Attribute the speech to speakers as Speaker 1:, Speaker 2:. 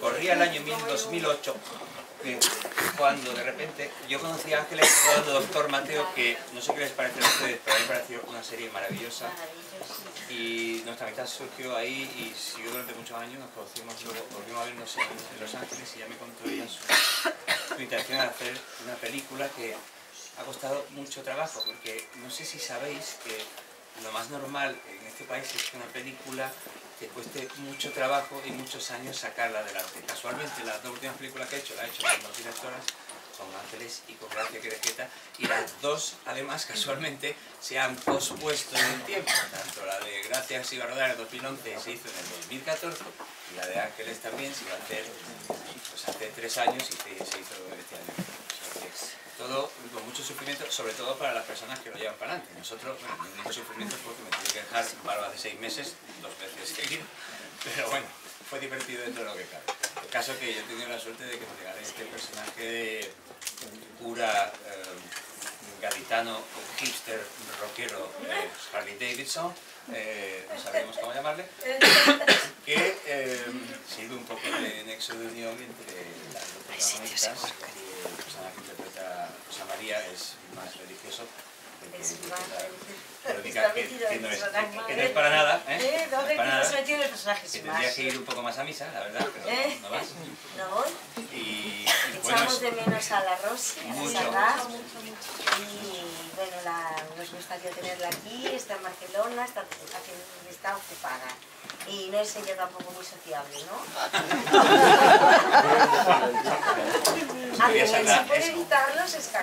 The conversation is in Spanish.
Speaker 1: Corría el año 2008, cuando de repente yo conocí a Ángeles cuando Doctor Mateo, que no sé qué les parece a ustedes, pero a mí me pareció una serie maravillosa. Y nuestra amistad surgió ahí y siguió durante muchos años, nos conocimos luego, volvimos a vernos en, Los Ángeles y ya me contó ella su, su intención de hacer una película que ha costado mucho trabajo, porque no sé si sabéis que lo más normal en este país es que una película te cueste mucho trabajo y muchos años sacarla adelante. Casualmente las dos últimas películas que he hecho, la he hecho con dos directoras, con Ángeles y con Gracia Querejeta, y las dos, además, casualmente, se han pospuesto en el tiempo. Tanto la de Gracia se iba a rodar en 2011 se hizo en el 2014, y la de Ángeles también se iba a hacer pues, hace tres años y se hizo este año todo con mucho sufrimiento, sobre todo para las personas que lo llevan para adelante. Nosotros, bueno, mucho sufrimiento que paro hace seis meses, dos veces seguido, pero bueno, fue divertido dentro de lo que cabe. El caso que yo he tenido la suerte de que me llegara este personaje de cura eh, gaditano, hipster, rockero, eh, Harley Davidson, eh, no sabemos cómo llamarle, que eh, sirve un poco de nexo de unión entre las dos protagonistas el personaje que interpreta José María es más religioso es que, que, no es, que, no es, para nada, ¿eh?
Speaker 2: ¿Eh? No,
Speaker 1: no es para nada.
Speaker 2: Metido el personaje,
Speaker 1: que tendría que ir un poco más a misa, la verdad, pero
Speaker 2: ¿Eh?
Speaker 1: no vas.
Speaker 2: No voy.
Speaker 1: Y, y
Speaker 2: Echamos
Speaker 1: bueno,
Speaker 2: de menos a la Rosy, a
Speaker 1: Mucho.
Speaker 2: Sara, y bueno, la, nos gustaría tenerla aquí, está en Barcelona, está, está ocupada. Y no es ella tampoco muy sociable, ¿no? A
Speaker 1: sacar
Speaker 2: puede
Speaker 1: eso.
Speaker 2: evitarlos, es